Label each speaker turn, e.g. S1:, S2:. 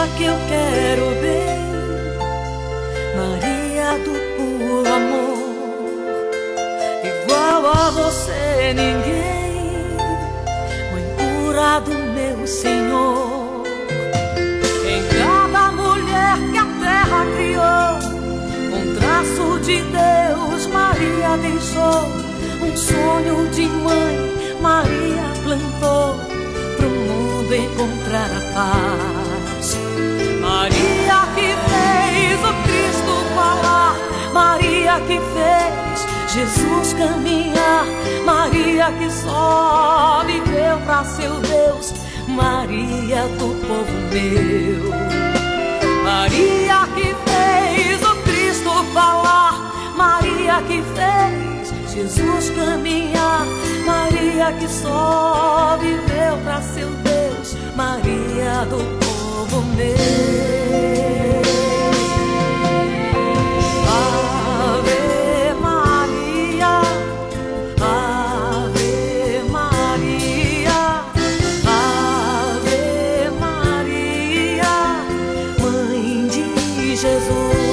S1: Maria que eu quero bem, Maria do puro amor, igual a você ninguém, mãe pura do meu Senhor. Em cada mulher que a terra criou, um traço de Deus, Maria deixou, um sonho de mãe, Maria plantou pro mundo encontrar a paz. Maria que fez o Cristo falar, Maria que fez Jesus caminhar, Maria que só viveu para seu Deus, Maria do povo meu. Maria que fez o Cristo falar, Maria que fez Jesus caminhar, Maria que só viveu para seu Deus, Maria do povo Ave Maria, Ave Maria, Ave Maria, Mãe de Jesus.